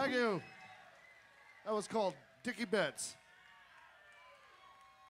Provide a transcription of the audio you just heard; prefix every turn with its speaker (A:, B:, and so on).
A: Thank you. That was called Dickie Betts.